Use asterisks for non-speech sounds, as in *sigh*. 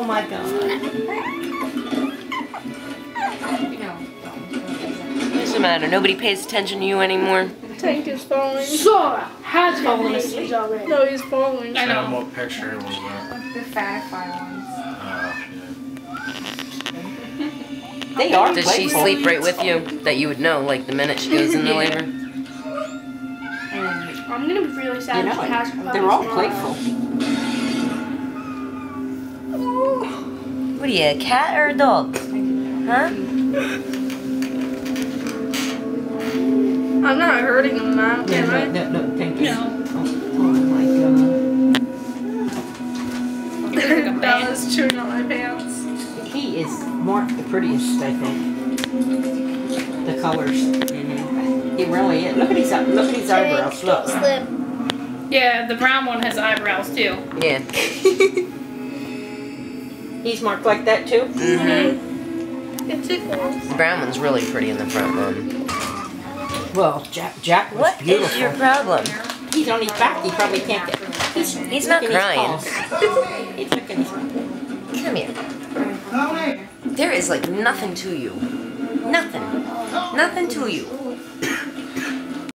Oh my god. What's the matter? Nobody pays attention to you anymore? Tank is falling. Sora has fallen asleep already. No, he's falling. I know. What picture was that? The Fatify ones. Oh, They are Does she sleep right with you? That you would know, like the minute she goes into labor? I'm gonna be really sad You if know she has it. They're all tomorrow. playful. What a cat or a dog? Huh? I'm not hurting him now, Yeah, am I? no, no, no, thank you. No. Oh, oh my god. *laughs* Bella's chewing on my pants. He is marked the prettiest, I think. The colors. He really is. Look at his look at his eyebrows. Look. Slip. Yeah, the brown one has eyebrows too. Yeah. *laughs* He's marked like that too. Mm-hmm. It tickles. Brown one's really pretty in the front one. Well, Jack Jack was What beautiful. is your problem? He's on his back. He probably can't get. He's, He's not crying. *laughs* he's looking his Come here. There is like nothing to you. Nothing. Nothing to you.